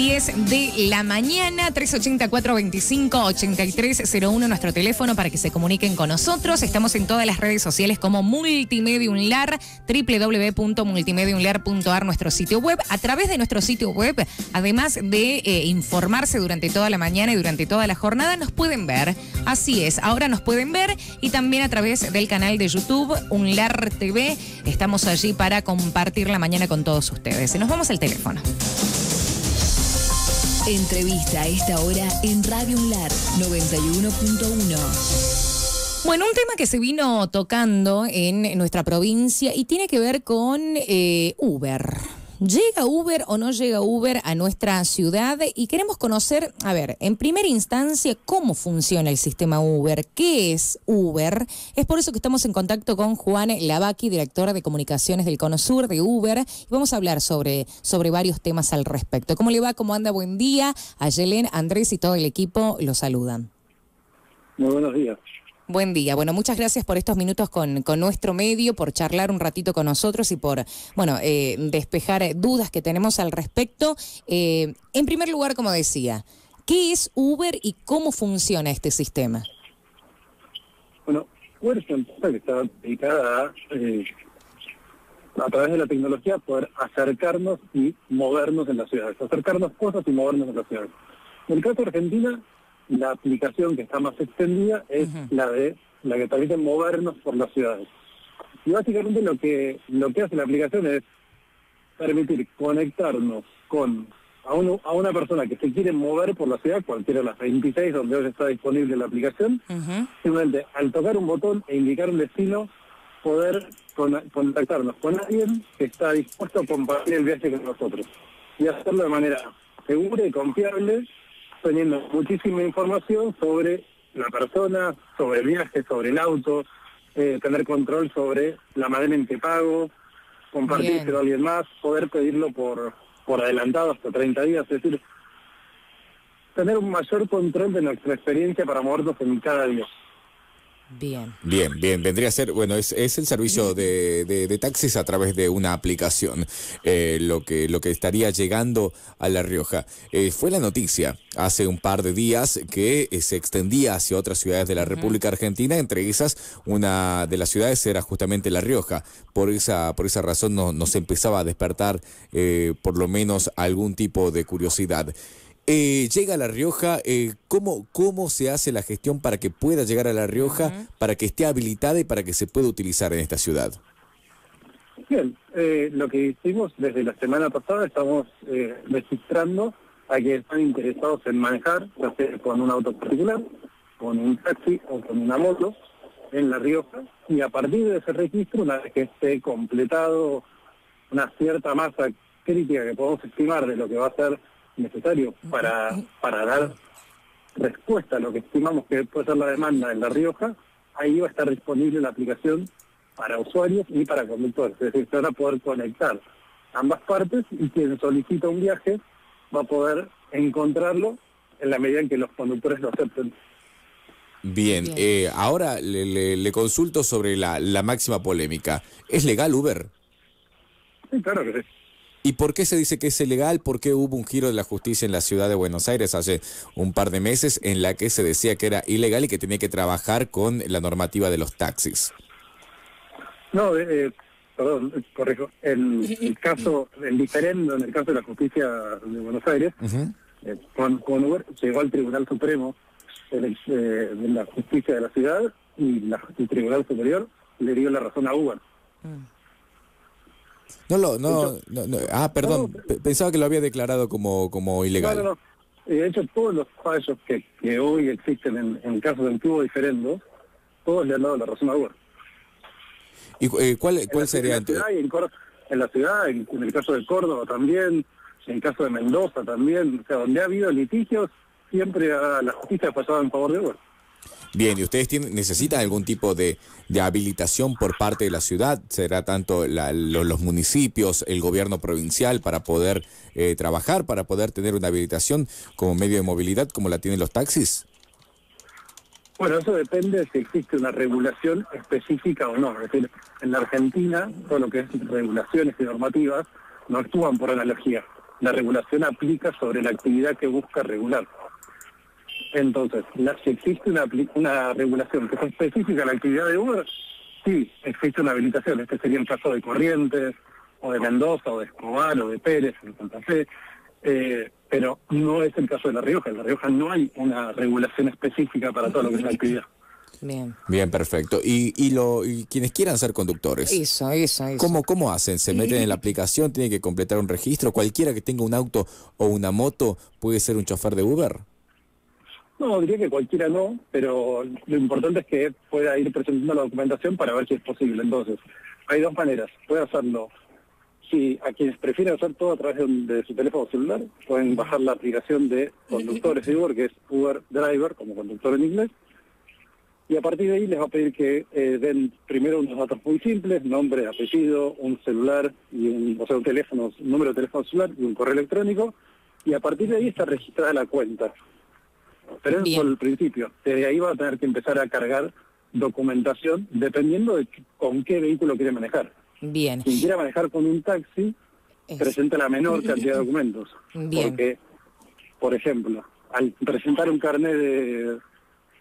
10 de la mañana, 380-425-8301, nuestro teléfono para que se comuniquen con nosotros. Estamos en todas las redes sociales como Multimedia Unlar, www.multimediaunlar.ar, nuestro sitio web. A través de nuestro sitio web, además de eh, informarse durante toda la mañana y durante toda la jornada, nos pueden ver. Así es, ahora nos pueden ver y también a través del canal de YouTube Unlar TV. Estamos allí para compartir la mañana con todos ustedes. Nos vamos al teléfono. Entrevista a esta hora en Radio Unlar 91.1. Bueno, un tema que se vino tocando en nuestra provincia y tiene que ver con eh, Uber. ¿Llega Uber o no llega Uber a nuestra ciudad? Y queremos conocer, a ver, en primera instancia, cómo funciona el sistema Uber, qué es Uber. Es por eso que estamos en contacto con Juan Lavaki, directora de comunicaciones del Cono Sur de Uber, y vamos a hablar sobre, sobre varios temas al respecto. ¿Cómo le va? ¿Cómo anda? Buen día. A Yelén, Andrés y todo el equipo lo saludan. Muy buenos días. Buen día. Bueno, muchas gracias por estos minutos con, con nuestro medio, por charlar un ratito con nosotros y por, bueno, eh, despejar dudas que tenemos al respecto. Eh, en primer lugar, como decía, ¿qué es Uber y cómo funciona este sistema? Bueno, Uber es una empresa que está dedicada a, eh, a través de la tecnología, poder acercarnos y movernos en las ciudades, acercarnos cosas y movernos en las ciudades. En el caso de Argentina, la aplicación que está más extendida es la de la que permite movernos por las ciudades. Y básicamente lo que lo que hace la aplicación es permitir conectarnos con a, uno, a una persona que se quiere mover por la ciudad, cualquiera de las 26 donde hoy está disponible la aplicación, simplemente al tocar un botón e indicar un destino, poder contactarnos con alguien que está dispuesto a compartir el viaje con nosotros y hacerlo de manera segura y confiable teniendo muchísima información sobre la persona, sobre el viaje, sobre el auto, eh, tener control sobre la manera en que pago, compartirlo a alguien más, poder pedirlo por, por adelantado hasta 30 días, es decir, tener un mayor control de nuestra experiencia para movernos en cada día. Bien. Bien, bien. Vendría a ser, bueno, es, es el servicio de, de, taxis a través de una aplicación, eh, lo, que, lo que estaría llegando a La Rioja. Eh, fue la noticia hace un par de días que eh, se extendía hacia otras ciudades de la República Argentina, entre esas una de las ciudades era justamente La Rioja. Por esa, por esa razón no, nos empezaba a despertar por lo menos algún tipo de curiosidad. Eh, llega a La Rioja, eh, ¿cómo, ¿cómo se hace la gestión para que pueda llegar a La Rioja, para que esté habilitada y para que se pueda utilizar en esta ciudad? Bien, eh, lo que hicimos desde la semana pasada, estamos registrando a quienes están interesados en manejar, ya sea con un auto particular, con un taxi o con una moto en La Rioja, y a partir de ese registro, una vez que esté completado una cierta masa crítica que podemos estimar de lo que va a ser necesario para, para dar respuesta a lo que estimamos que puede ser la demanda en La Rioja, ahí va a estar disponible la aplicación para usuarios y para conductores. Es decir, se van a poder conectar ambas partes y quien solicita un viaje va a poder encontrarlo en la medida en que los conductores lo acepten. Bien, Eh, ahora le, le, consulto sobre la, la máxima polémica. ¿Es legal Uber? Sí, claro que sí. ¿Y por qué se dice que es ilegal? ¿Por qué hubo un giro de la justicia en la ciudad de Buenos Aires hace un par de meses en la que se decía que era ilegal y que tenía que trabajar con la normativa de los taxis? No, eh, eh perdón, corrijo. El, el, caso, el diferendo en el caso de la justicia de Buenos Aires, eh, con, con, Uber llegó al Tribunal Supremo eh, de la Justicia de la Ciudad y la, el Tribunal Superior le dio la razón a Uber. Mm. No lo, no, no, ah, perdón, pensaba que lo había declarado como, como ilegal. No, no, no. De hecho, todos los fallos que, que hoy existen en, en casos de antiguo diferendos, todos le han dado la razón a Uber. ¿Y eh, cuál, cuál sería? En la ciudad, en, en, la ciudad en, en, el caso de Córdoba también, en el caso de Mendoza también, o sea, donde ha habido litigios, siempre a la justicia ha pasado en favor de Uber. Bien, ¿y ustedes tienen, necesitan algún tipo de, de, habilitación por parte de la ciudad? ¿Será tanto los municipios, el gobierno provincial para poder eh, trabajar, para poder tener una habilitación como medio de movilidad como la tienen los taxis? Bueno, eso depende si existe una regulación específica o no. Es decir, en la Argentina, todo lo que es regulaciones y normativas no actúan por analogía. la regulación aplica sobre la actividad que busca regular. Entonces, si existe una, una regulación que es específica a la actividad de Uber, sí, existe una habilitación. Este sería el caso de Corrientes, o de Mendoza, o de Escobar, o de Pérez, en Santa Fe. Eh, pero no es el caso de La Rioja. En La Rioja no hay una regulación específica para todo lo que es la actividad. Bien. Bien, perfecto. Y, y, lo, y quienes quieran ser conductores. Eso, eso, eso. ¿Cómo, ¿Cómo hacen? ¿Se meten en la aplicación? ¿Tienen que completar un registro? ¿Cualquiera que tenga un auto o una moto puede ser un chofer de Uber? No, diría que cualquiera no, pero lo importante es que pueda ir presentando la documentación para ver si es posible. Entonces, hay dos maneras. Puede hacerlo si a quienes prefieren hacer todo a través de, su teléfono celular, pueden bajar la aplicación de conductores de Uber, que es Uber Driver, como conductor en inglés, y a partir de ahí les va a pedir que eh, den primero unos datos muy simples, nombre, apellido, un celular, y un, o sea, un teléfono, un número de teléfono celular y un correo electrónico, y a partir de ahí está registrada la cuenta. Pero eso es por el principio. Desde ahí va a tener que empezar a cargar documentación dependiendo de con qué vehículo quiere manejar. Bien. Si quiere manejar con un taxi, presenta la menor cantidad de documentos. Bien. Porque, por ejemplo, al presentar un carnet de,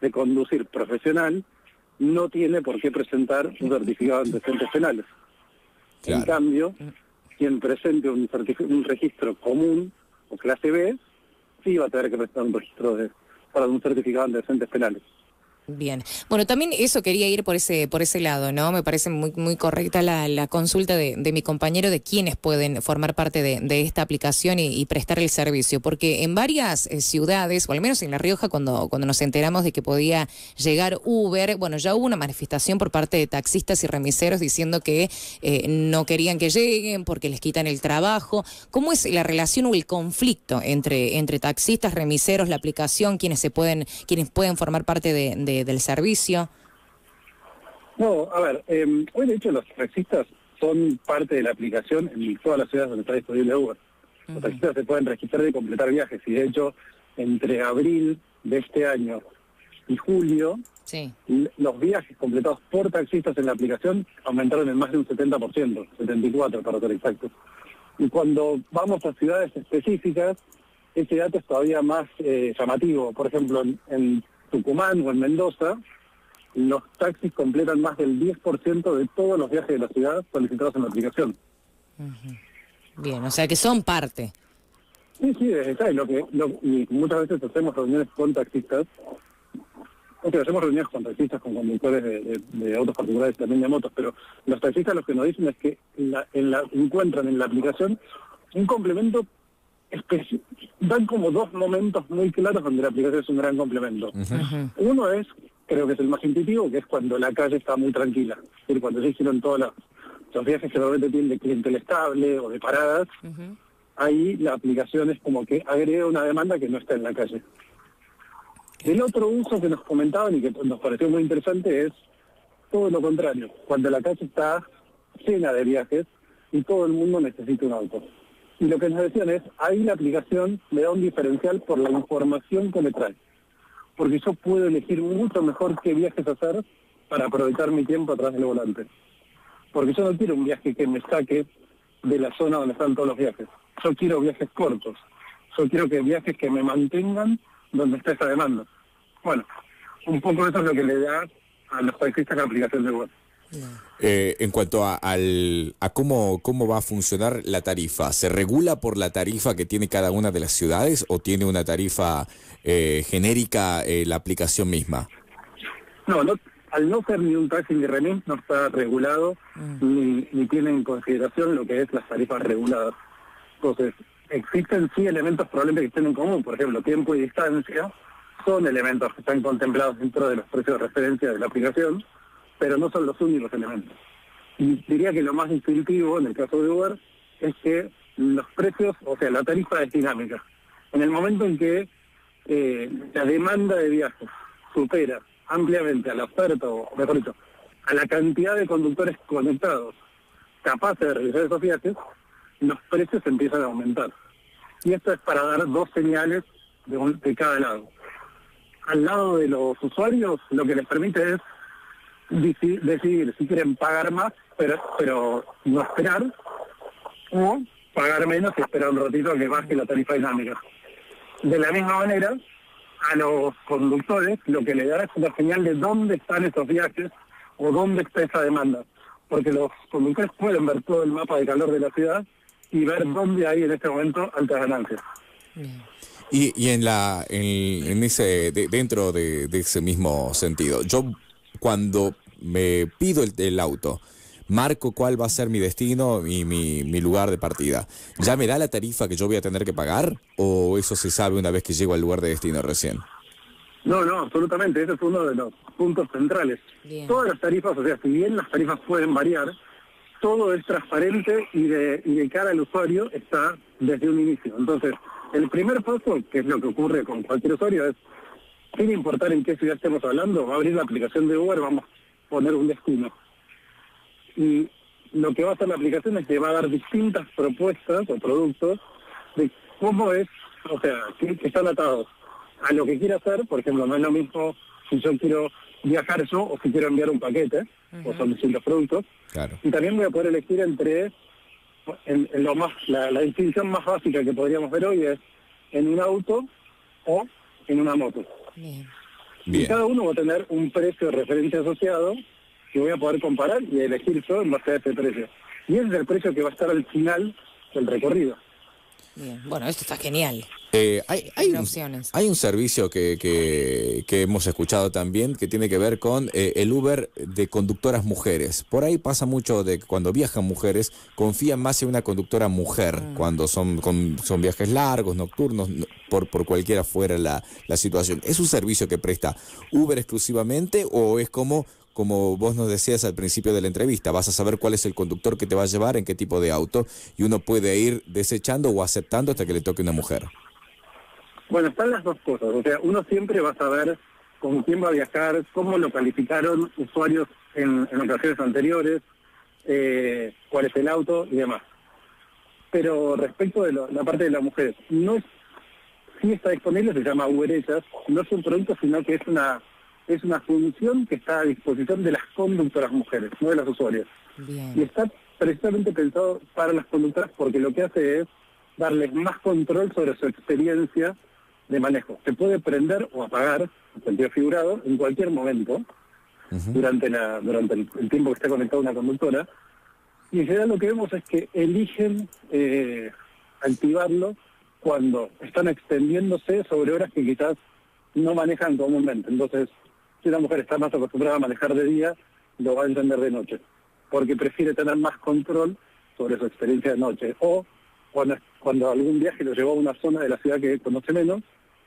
de conducir profesional, no tiene por qué presentar un certificado de antecedentes penales. En cambio, quien presente un, un registro común o clase B, sí va a tener que presentar un registro de, para un certificado de antecedentes penales. Bien. Bueno, también eso quería ir por ese, por ese lado, ¿no? Me parece muy, muy correcta la, consulta de, de, mi compañero de quiénes pueden formar parte de, de esta aplicación y, prestar el servicio, porque en varias eh, ciudades, o al menos en La Rioja, cuando, cuando nos enteramos de que podía llegar Uber, bueno, ya hubo una manifestación por parte de taxistas y remiseros diciendo que eh, no querían que lleguen porque les quitan el trabajo. ¿Cómo es la relación o el conflicto entre, entre taxistas, remiseros, la aplicación, quienes se pueden, quienes pueden formar parte de del servicio? No, a ver, eh, hoy de hecho los taxistas son parte de la aplicación en todas las ciudades donde está disponible Uber. Los taxistas se pueden registrar y completar viajes y de hecho entre abril de este año y julio los viajes completados por taxistas en la aplicación aumentaron en más de un 70%, 74% para ser exactos. Y cuando vamos a ciudades específicas, ese dato es todavía más eh, llamativo. Por ejemplo, en Tucumán o en Mendoza, los taxis completan más del 10% de todos los viajes de la ciudad solicitados en la aplicación. Bien, o sea que son parte. Sí, sí, está. Lo que, y muchas veces hacemos reuniones con taxistas, o sea, hacemos reuniones con taxistas, con conductores de, autos particulares también de motos, pero los taxistas lo que nos dicen es que en la, encuentran en la aplicación un complemento dan como dos momentos muy claros donde la aplicación es un gran complemento. Uno es, creo que es el más intuitivo, que es cuando la calle está muy tranquila. Es decir, cuando se hicieron todos los, viajes que normalmente tienen de clientela estable o de paradas, ahí la aplicación es como que agrega una demanda que no está en la calle. El otro uso que nos comentaban y que nos pareció muy interesante es todo lo contrario, cuando la calle está llena de viajes y todo el mundo necesita un auto. Y lo que nos decían es, ahí la aplicación me da un diferencial por la información que me trae. Porque yo puedo elegir mucho mejor qué viajes hacer para aprovechar mi tiempo atrás del volante. Porque yo no quiero un viaje que me saque de la zona donde están todos los viajes. Yo quiero viajes cortos. Yo quiero que viajes que me mantengan donde está esa demanda. Bueno, un poco eso es lo que le da a los taxistas la aplicación de web. Eh, en cuanto a, al, a cómo, cómo va a funcionar la tarifa, ¿se regula por la tarifa que tiene cada una de las ciudades o tiene una tarifa eh, genérica eh, la aplicación misma? No, no, al no ser ni un taxi ni remis, no está regulado mm. ni, tiene en consideración lo que es las tarifas reguladas. Entonces, existen sí elementos probablemente que estén en común, por ejemplo, tiempo y distancia, son elementos que están contemplados dentro de los precios de referencia de la aplicación, pero no son los únicos elementos. Y diría que lo más distintivo en el caso de Uber es que los precios, o sea, la tarifa es dinámica. En el momento en que eh, la demanda de viajes supera ampliamente a la oferta, o mejor dicho, a la cantidad de conductores conectados capaces de realizar esos viajes, los precios empiezan a aumentar. Y esto es para dar dos señales de cada lado. Al lado de los usuarios, lo que les permite es decidir si quieren pagar más, pero, pero no esperar, o pagar menos y esperar un ratito a que baje la tarifa dinámica. De la misma manera, a los conductores lo que le da es una señal de dónde están esos viajes o dónde está esa demanda. Porque los conductores pueden ver todo el mapa de calor de la ciudad y ver dónde hay en este momento altas ganancias. Y, y en la en, en ese de- dentro de, de ese mismo sentido, yo cuando me pido el, el auto, marco cuál va a ser mi destino y mi, mi lugar de partida. ¿Ya me da la tarifa que yo voy a tener que pagar o eso se sabe una vez que llego al lugar de destino recién? No, no, absolutamente. Ese es uno de los puntos centrales. Bien. Todas las tarifas, o sea, si bien las tarifas pueden variar, todo es transparente y de, y de cara al usuario está desde un inicio. Entonces, el primer paso, que es lo que ocurre con cualquier usuario, es, sin importar en qué ciudad estemos hablando, va a abrir la aplicación de Uber, vamos a poner un destino. Y lo que va a hacer la aplicación es que va a dar distintas propuestas o productos de cómo es, o sea, que, que están atados a lo que quiera hacer. Por ejemplo, no es lo mismo si yo quiero viajar yo o si quiero enviar un paquete, o son distintos productos. Claro. Y también voy a poder elegir entre, en, en lo más, la, la distinción más básica que podríamos ver hoy es en un auto o en una moto. Bien. Y cada uno va a tener un precio de referencia asociado que voy a poder comparar y elegir yo en base a ese precio. Y ese es el precio que va a estar al final del recorrido. Bien. Bueno, esto está genial. Eh, hay, hay, un, opciones. hay un servicio que, que, que hemos escuchado también que tiene que ver con eh, el Uber de conductoras mujeres. Por ahí pasa mucho de que cuando viajan mujeres, confían más en una conductora mujer cuando son, con- son viajes largos, nocturnos, no- por, por cualquiera fuera la, la situación. ¿Es un servicio que presta Uber exclusivamente o es como, como vos nos decías al principio de la entrevista? Vas a saber cuál es el conductor que te va a llevar, en qué tipo de auto, y uno puede ir desechando o aceptando hasta que le toque una mujer. Bueno, están las dos cosas. O sea, uno siempre va a saber con quién va a viajar, cómo lo calificaron usuarios en, en ocasiones anteriores, eh, cuál es el auto y demás. Pero respecto de la parte de las mujeres, no sí está disponible, se llama Uber Ellas, no es un producto, sino que es una es una función que está a disposición de las conductoras mujeres, no de las usuarias. Y está precisamente pensado para las conductoras porque lo que hace es darles más control sobre su experiencia de manejo. Se puede prender o apagar, en sentido figurado, en cualquier momento durante, la, durante el, el tiempo que está conectada una conductora. Y en general lo que vemos es que eligen eh, activarlo cuando están extendiéndose sobre horas que quizás no manejan comúnmente. Entonces, si una mujer está más acostumbrada a manejar de día, lo va a entender de noche, porque prefiere tener más control sobre su experiencia de noche. O cuando, cuando algún viaje lo llevó a una zona de la ciudad que conoce menos,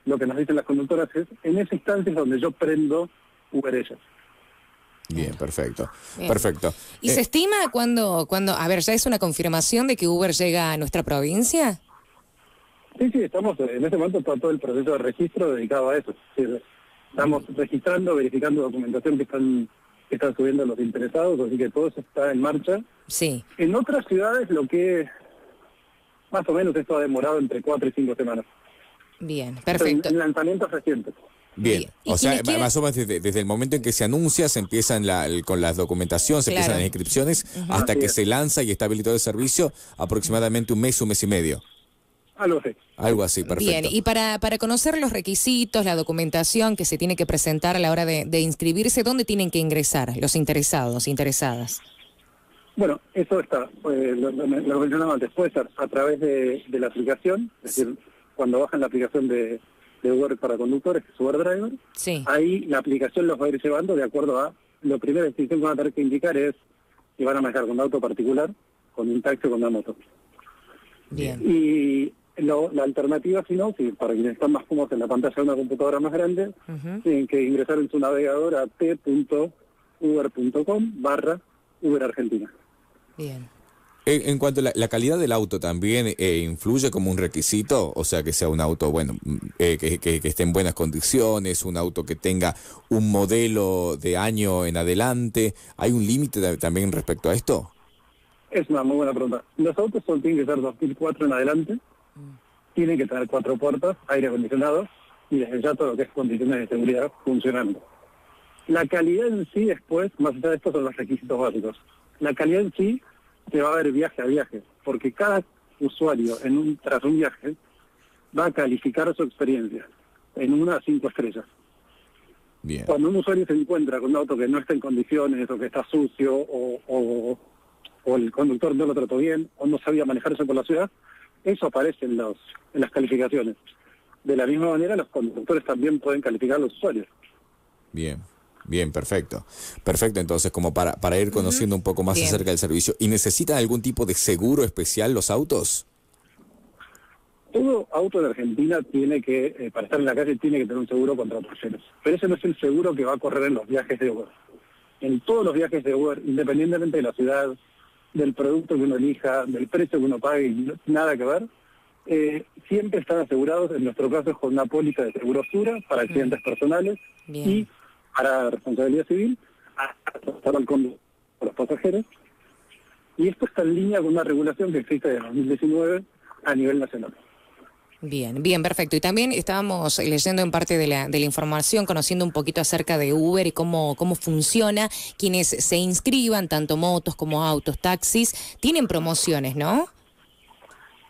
lo que nos dicen las conductoras es, en esa instancia es donde yo prendo Uber ellas. Bien, perfecto. Bien. Perfecto. ¿Y Eh, se estima cuando, cuando, a ver, ya es una confirmación de que Uber llega a nuestra provincia? Sí, sí, estamos, eh, en este momento está todo el proceso de registro dedicado a eso. Es decir, estamos registrando, verificando documentación que están, que están subiendo los interesados, así que todo eso está en marcha. Sí. En otras ciudades lo que más o menos esto ha demorado entre cuatro y cinco semanas. Bien, En, perfecto. en lanzamientos recientes. Bien, o sea, quieren- más o menos desde, desde el momento en que se anuncia, se empiezan la- el- con las documentación, se Claro. empiezan las inscripciones, hasta Así que es. se lanza y está habilitado el servicio, aproximadamente un mes, un mes y medio. Algo así. Algo así, perfecto. Bien, y para, para conocer los requisitos, la documentación que se tiene que presentar a la hora de, de inscribirse, ¿dónde tienen que ingresar los interesados, interesadas? Bueno, eso está, eh, lo, lo- lo mencionaba antes, puede ser a través de, de la aplicación, es decir, cuando bajan la aplicación de, de Uber para conductores, que es Uber Driver, Sí. ahí la aplicación los va a ir llevando de acuerdo a, lo distinción que van a tener que indicar es si van a manejar con un auto particular, con un taxi o con una moto. Bien. Y lo- la alternativa, si no, si para quienes están más cómodos en la pantalla de una computadora más grande, tienen que ingresar en su navegador a t.uber.com barra Uber Argentina. Bien. En, en cuanto a la, la calidad del auto también eh, influye como un requisito, o sea, que sea un auto, bueno, eh, que, que- que esté en buenas condiciones, un auto que tenga un modelo de año en adelante. ¿Hay un límite ta- también respecto a esto? Es una muy buena pregunta. Los autos son, tienen que ser 2004 en adelante, tienen que tener cuatro puertas, aire acondicionado y desde ya todo lo que es condiciones de seguridad funcionando. La calidad en sí después, más allá de esto, son los requisitos básicos. La calidad en sí se va a ver viaje a viaje, porque cada usuario en un, tras un viaje va a calificar su experiencia en una a cinco estrellas. Bien. Cuando un usuario se encuentra con un auto que no está en condiciones o que está sucio o, o, o el conductor no lo trató bien o no sabía manejarse por la ciudad, eso aparece en, los, en las calificaciones. De la misma manera, los conductores también pueden calificar a los usuarios. Bien. Bien, perfecto. Perfecto, entonces, como para, para ir conociendo un poco más Bien. acerca del servicio. ¿Y necesitan algún tipo de seguro especial los autos? Todo auto de Argentina tiene que, eh, para estar en la calle, tiene que tener un seguro contra terceros. Pero ese no es el seguro que va a correr en los viajes de Uber. En todos los viajes de Uber, independientemente de la ciudad, del producto que uno elija, del precio que uno pague, nada que ver, eh, siempre están asegurados, en nuestro caso es con una póliza de seguro Sura para accidentes personales Bien. y para responsabilidad civil, para el conductor, los pasajeros. Y esto está en línea con una regulación que existe desde 2019 a nivel nacional. Bien, bien, perfecto. Y también estábamos leyendo en parte de la, de la información, conociendo un poquito acerca de Uber y cómo, cómo funciona. Quienes se inscriban, tanto motos como autos, taxis, tienen promociones, ¿no?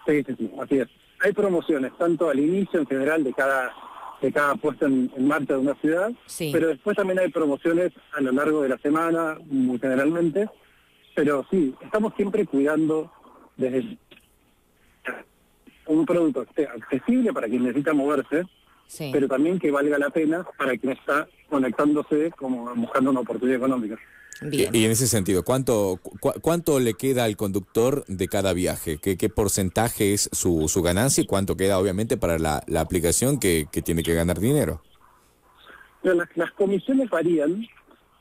Sí, sí, sí, así es. Hay promociones, tanto al inicio en general de cada de cada puesta en, en marcha de una ciudad, Sí. pero después también hay promociones a lo largo de la semana, muy generalmente. Pero sí, estamos siempre cuidando desde un producto que esté accesible para quien necesita moverse, Sí. pero también que valga la pena para quien está conectándose como buscando una oportunidad económica. Bien. Y, y en ese sentido, ¿cuánto, cu- ¿cuánto le queda al conductor de cada viaje? ¿Qué, qué porcentaje es su, su ganancia y cuánto queda, obviamente, para la, la aplicación que, que tiene que ganar dinero? Pero las, las comisiones varían,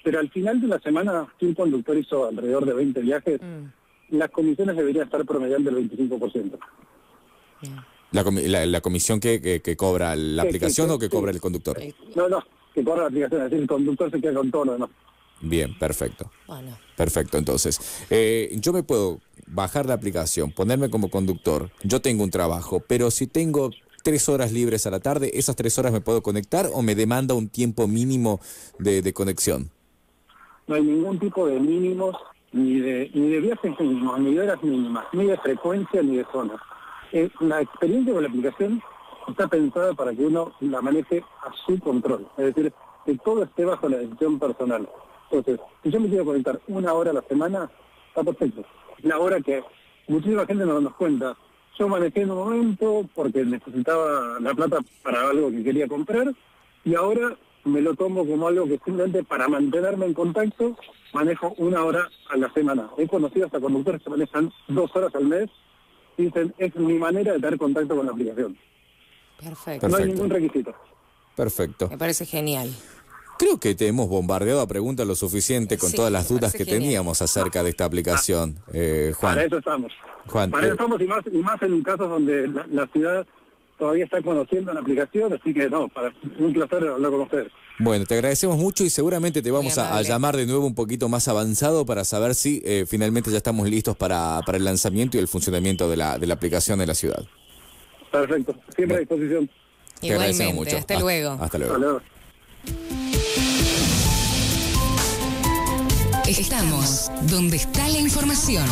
pero al final de la semana, si un conductor hizo alrededor de 20 viajes, Mm, las comisiones deberían estar promediando el 25%. ¿La, comi- la- la comisión que, que- que cobra la Sí, aplicación sí, o que sí. cobra el conductor? No, no, que corra la aplicación, es decir, el conductor se queda con todo lo demás. Bien, perfecto. Bueno, Perfecto, entonces. eh, yo me puedo bajar la aplicación, ponerme como conductor. Yo tengo un trabajo, pero si tengo tres horas libres a la tarde, ¿esas tres horas me puedo conectar o me demanda un tiempo mínimo de, de conexión? No hay ningún tipo de mínimos, ni de, ni de viajes mínimos, ni de horas mínimas, ni de frecuencia, ni de zona. Eh, la experiencia con la aplicación está pensada para que uno la maneje a su control, es decir, que todo esté bajo la decisión personal. Entonces, si yo me quiero conectar una hora a la semana, está perfecto. La hora que muchísima gente no nos cuenta. Yo manejé en un momento porque necesitaba la plata para algo que quería comprar y ahora me lo tomo como algo que simplemente para mantenerme en contacto manejo una hora a la semana. He conocido hasta conductores que manejan dos horas al mes dicen, es mi manera de tener contacto con la aplicación. perfecto. No hay ningún requisito. Perfecto. Me parece genial. Creo que te hemos bombardeado a preguntas lo suficiente con Sí, todas las dudas que genial. teníamos acerca de esta aplicación. Eh, Juan. Para eso estamos. Juan, Para eh, eso estamos y más, y más en casos donde la, la ciudad todavía está conociendo la aplicación, así que no, para un placer hablar con ustedes. Bueno, te agradecemos mucho y seguramente te vamos a, llamar de nuevo un poquito más avanzado para saber si eh, finalmente ya estamos listos para, para el lanzamiento y el funcionamiento de la, de la aplicación de la ciudad. Perfecto, siempre a disposición. Te agradecemos Igualmente, mucho. hasta Ah, luego. Hasta luego. Hasta luego. Estamos donde está la información.